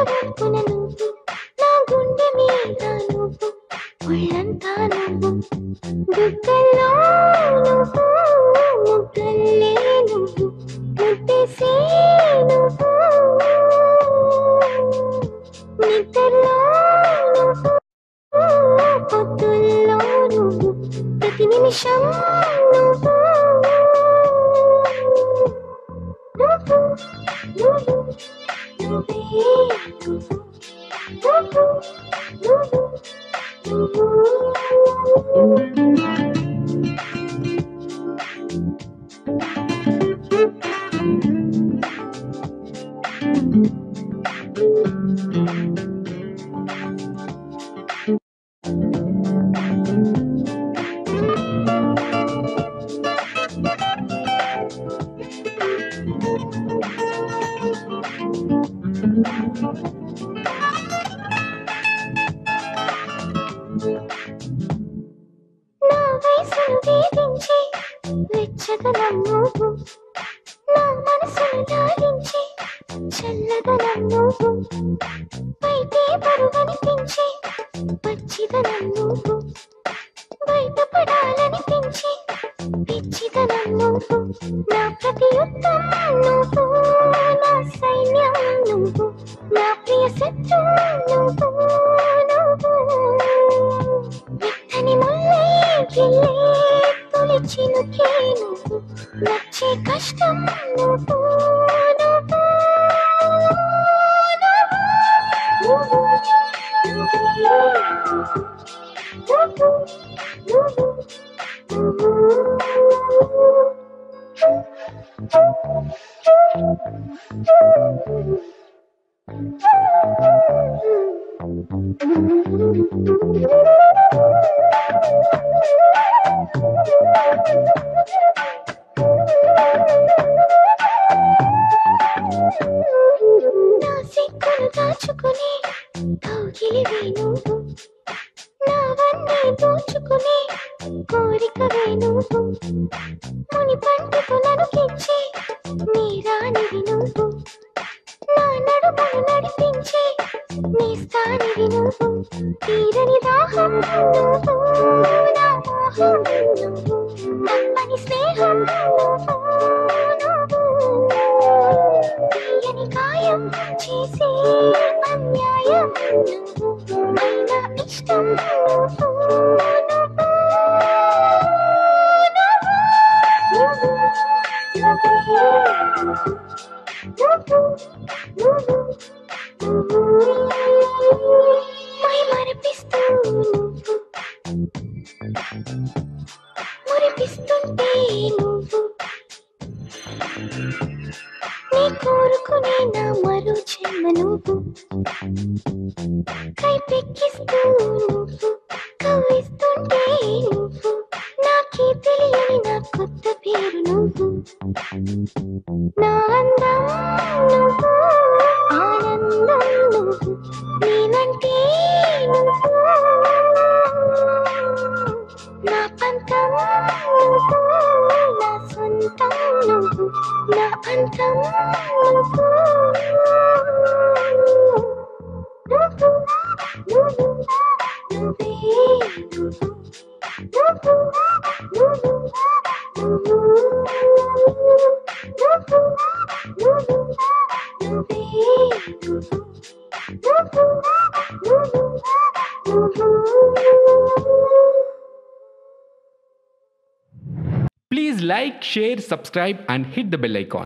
వంపున నువ్వు నా గుండె మీద నువ్వు ఒళ్ళంతా నువ్వు. బుగ్గల్లో నువ్వు ముగ్గల్లే నువ్వు. ముట్టేసే నువ్వు. నిద్రలో నువ్వు పొద్దుల్లో నువ్వు. ప్రతి నిమిషం వెచ్చదనం నువ్వు నా మనసును లాలించి చల్లదనం నువ్వు బయటే పరుగనిపించి పచ్చిదనం నువ్వు బయటపడాలనిపించి పిచ్చిదనం నువ్వు నా ప్రతి యుద్ధం నువ్వు. నా సైన్యం నువ్వు. నా ప్రియ శత్రువు నువ్వు. కష్టం నువ్వు నువ్వు నువ్వు దాచుకుని కౌగిలివే నువ్వు నావన్నీ దోచుకుని కోరికవే నువ్వు ముని పంటకు నడుకించి నీ రానివి నువ్వు నా నడుమను నడిపించే నీ స్థానివి నువ్వు తీరని దాహం నువ్వు నా మోహం నువ్వు తప్పని స్నేహం నువ్వు మురిపిస్తుంటే నువ్వు నీ కోరుకునే నా మరో జన్మ నువ్వు. కైపెక్కిస్తూ Tentang nunggu, nak pantang nunggu Please like, share, subscribe, and hit the bell icon.